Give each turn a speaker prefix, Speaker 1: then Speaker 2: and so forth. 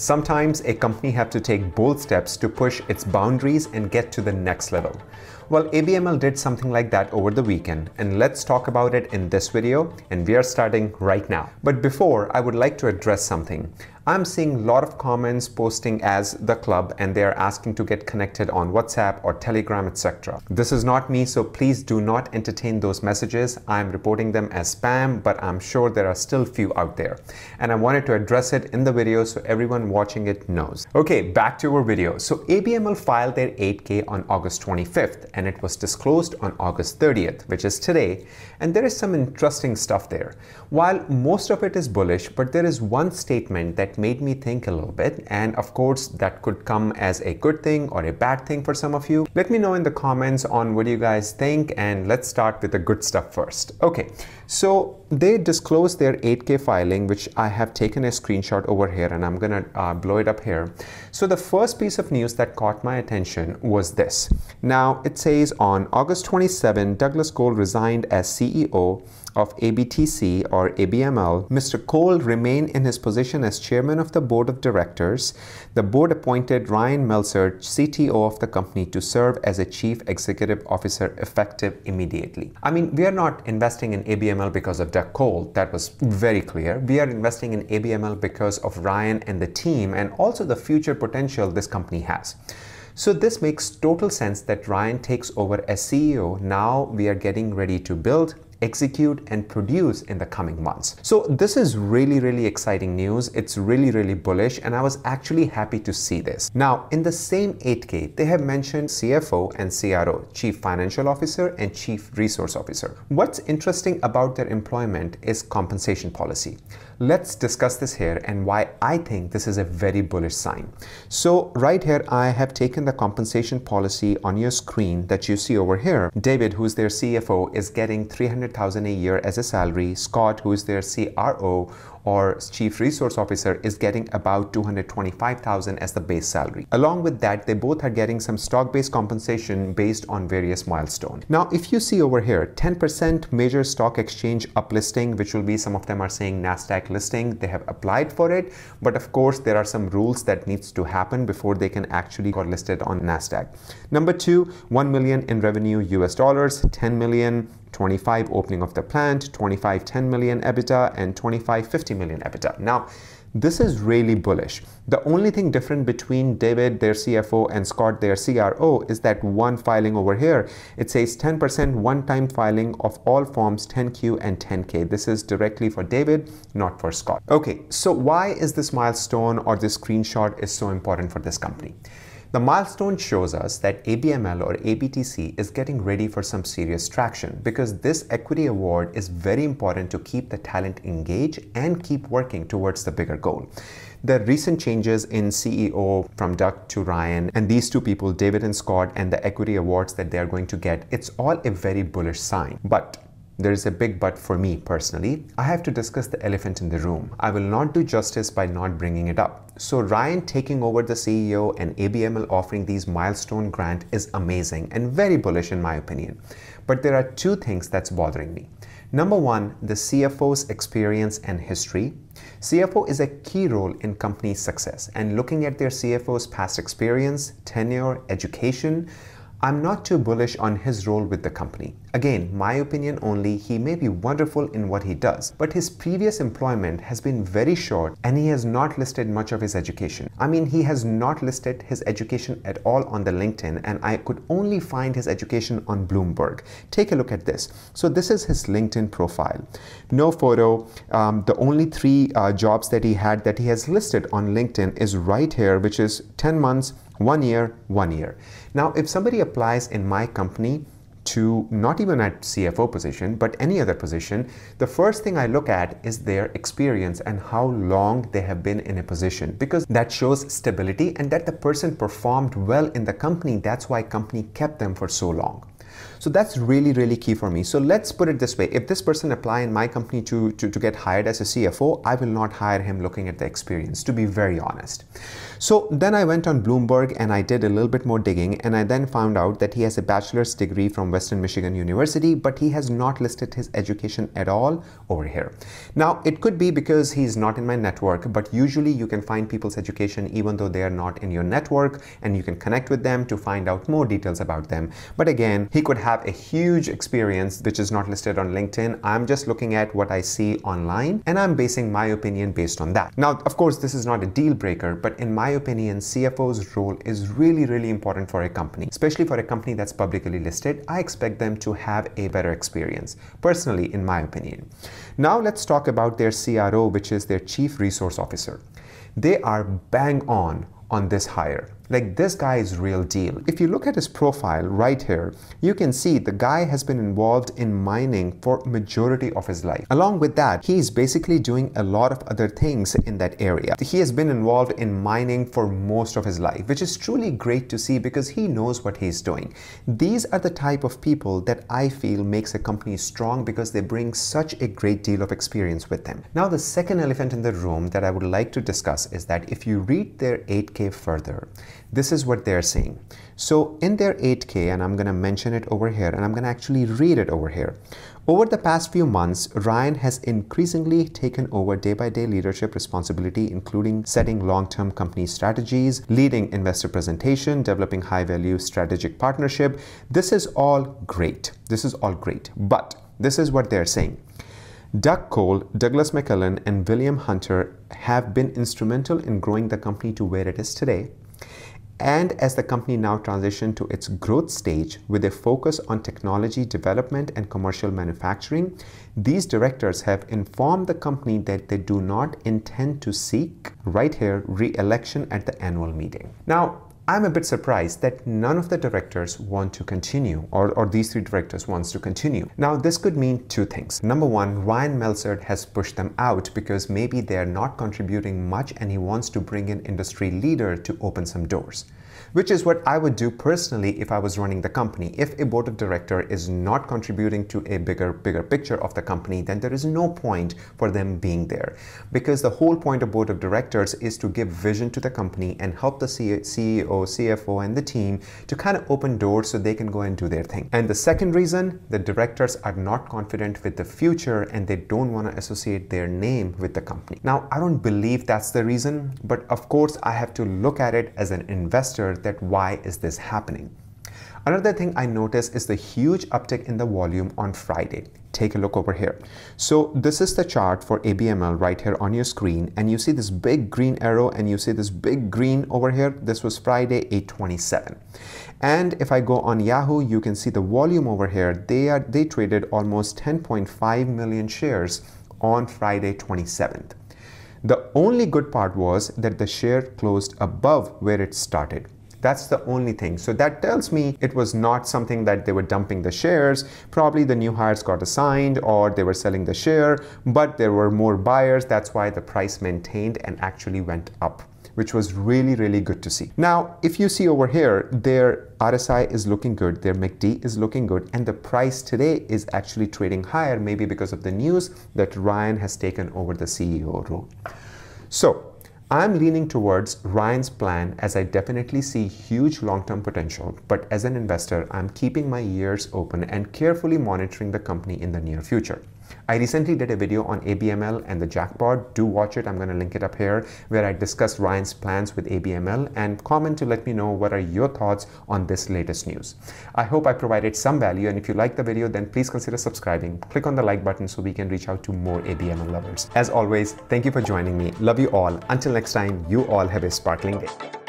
Speaker 1: Sometimes a company have to take bold steps to push its boundaries and get to the next level. Well, ABML did something like that over the weekend, and let's talk about it in this video, and we are starting right now. But before, I would like to address something. I'm seeing a lot of comments posting as the club and they are asking to get connected on WhatsApp or Telegram, etc. This is not me, so please do not entertain those messages. I'm reporting them as spam, but I'm sure there are still few out there. And I wanted to address it in the video so everyone watching it knows. Okay, back to our video. So ABML filed their 8K on August 25th and it was disclosed on August 30th, which is today. And there is some interesting stuff there. While most of it is bullish, but there is one statement that made me think a little bit. And of course, that could come as a good thing or a bad thing for some of you. Let me know in the comments on what you guys think. And let's start with the good stuff first. Okay, so they disclosed their 8K filing, which I have taken a screenshot over here and I'm gonna uh, blow it up here. So the first piece of news that caught my attention was this. Now it says on August 27, Douglas Cole resigned as CEO of ABTC or ABML, Mr. Cole remained in his position as chairman of the board of directors. The board appointed Ryan Melsert, CTO of the company, to serve as a chief executive officer effective immediately. I mean, we are not investing in ABML because of Doug Cole. That was very clear. We are investing in ABML because of Ryan and the team and also the future potential this company has. So this makes total sense that Ryan takes over as CEO. Now we are getting ready to build execute and produce in the coming months. So this is really, really exciting news. It's really, really bullish and I was actually happy to see this. Now in the same 8K, they have mentioned CFO and CRO, Chief Financial Officer and Chief Resource Officer. What's interesting about their employment is compensation policy. Let's discuss this here and why I think this is a very bullish sign. So right here, I have taken the compensation policy on your screen that you see over here. David, who's their CFO, is getting 300,000 a year as a salary. Scott, who is their CRO, or chief resource officer is getting about 225,000 as the base salary. Along with that, they both are getting some stock-based compensation based on various milestones. Now, if you see over here, 10% major stock exchange uplisting, which will be some of them are saying NASDAQ listing, they have applied for it. But of course, there are some rules that needs to happen before they can actually get listed on NASDAQ. Number two, 1 million in revenue US dollars, 10 million 25 opening of the plant, 25 10 million EBITDA, and 25 50 million EBITDA. Now, this is really bullish. The only thing different between David, their CFO, and Scott, their CRO, is that one filing over here. It says 10% one-time filing of all forms 10Q and 10K. This is directly for David, not for Scott. Okay, so why is this milestone or this screenshot is so important for this company? The milestone shows us that ABML or ABTC is getting ready for some serious traction because this equity award is very important to keep the talent engaged and keep working towards the bigger goal. The recent changes in CEO from Doug to Ryan and these two people, David and Scott, and the equity awards that they are going to get, it's all a very bullish sign. But there is a big but for me personally. I have to discuss the elephant in the room. I will not do justice by not bringing it up. So Ryan taking over the CEO and ABML offering these milestone grant is amazing and very bullish in my opinion. But there are two things that's bothering me. Number one, the CFO's experience and history. CFO is a key role in company success and looking at their CFO's past experience, tenure, education, I'm not too bullish on his role with the company. Again, my opinion only, he may be wonderful in what he does, but his previous employment has been very short and he has not listed much of his education. I mean, he has not listed his education at all on the LinkedIn and I could only find his education on Bloomberg. Take a look at this. So this is his LinkedIn profile. No photo. Um, the only three uh, jobs that he had that he has listed on LinkedIn is right here, which is 10 months, one year, one year. Now, if somebody applies in my company to not even at CFO position, but any other position, the first thing I look at is their experience and how long they have been in a position because that shows stability and that the person performed well in the company. That's why company kept them for so long. So that's really, really key for me. So let's put it this way. If this person apply in my company to, to, to get hired as a CFO, I will not hire him looking at the experience, to be very honest. So then I went on Bloomberg and I did a little bit more digging and I then found out that he has a bachelor's degree from Western Michigan University, but he has not listed his education at all over here. Now, it could be because he's not in my network, but usually you can find people's education even though they are not in your network and you can connect with them to find out more details about them. But again, he could have a huge experience which is not listed on LinkedIn. I'm just looking at what I see online and I'm basing my opinion based on that. Now, of course, this is not a deal breaker, but in my my opinion, CFO's role is really, really important for a company, especially for a company that's publicly listed. I expect them to have a better experience, personally, in my opinion. Now, let's talk about their CRO, which is their Chief Resource Officer. They are bang on on this hire. Like this guy is real deal. If you look at his profile right here, you can see the guy has been involved in mining for majority of his life. Along with that, he's basically doing a lot of other things in that area. He has been involved in mining for most of his life, which is truly great to see because he knows what he's doing. These are the type of people that I feel makes a company strong because they bring such a great deal of experience with them. Now, the second elephant in the room that I would like to discuss is that if you read their 8K further, this is what they're saying. So in their 8K, and I'm going to mention it over here, and I'm going to actually read it over here. Over the past few months, Ryan has increasingly taken over day by day leadership responsibility, including setting long term company strategies, leading investor presentation, developing high value strategic partnership. This is all great. This is all great. But this is what they're saying. Doug Cole, Douglas McMillon, and William Hunter have been instrumental in growing the company to where it is today. And as the company now transitioned to its growth stage with a focus on technology development and commercial manufacturing, these directors have informed the company that they do not intend to seek, right here, re election at the annual meeting. Now, I'm a bit surprised that none of the directors want to continue, or, or these three directors wants to continue. Now, this could mean two things. Number one, Ryan Melsert has pushed them out because maybe they're not contributing much and he wants to bring in industry leader to open some doors which is what I would do personally if I was running the company. If a board of director is not contributing to a bigger, bigger picture of the company, then there is no point for them being there. Because the whole point of board of directors is to give vision to the company and help the CEO, CFO, and the team to kind of open doors so they can go and do their thing. And the second reason, the directors are not confident with the future and they don't want to associate their name with the company. Now, I don't believe that's the reason, but of course, I have to look at it as an investor that why is this happening. Another thing I noticed is the huge uptick in the volume on Friday. Take a look over here. So this is the chart for ABML right here on your screen and you see this big green arrow and you see this big green over here. This was Friday 827. And if I go on Yahoo, you can see the volume over here. They are they traded almost 10.5 million shares on Friday 27th. The only good part was that the share closed above where it started. That's the only thing. So that tells me it was not something that they were dumping the shares. Probably the new hires got assigned or they were selling the share, but there were more buyers. That's why the price maintained and actually went up which was really, really good to see. Now, if you see over here, their RSI is looking good, their MACD is looking good, and the price today is actually trading higher, maybe because of the news that Ryan has taken over the CEO role. So I'm leaning towards Ryan's plan as I definitely see huge long-term potential, but as an investor, I'm keeping my ears open and carefully monitoring the company in the near future. I recently did a video on ABML and the jackpot. Do watch it. I'm going to link it up here where I discussed Ryan's plans with ABML and comment to let me know what are your thoughts on this latest news. I hope I provided some value and if you like the video then please consider subscribing. Click on the like button so we can reach out to more ABML lovers. As always, thank you for joining me. Love you all. Until next time, you all have a sparkling day.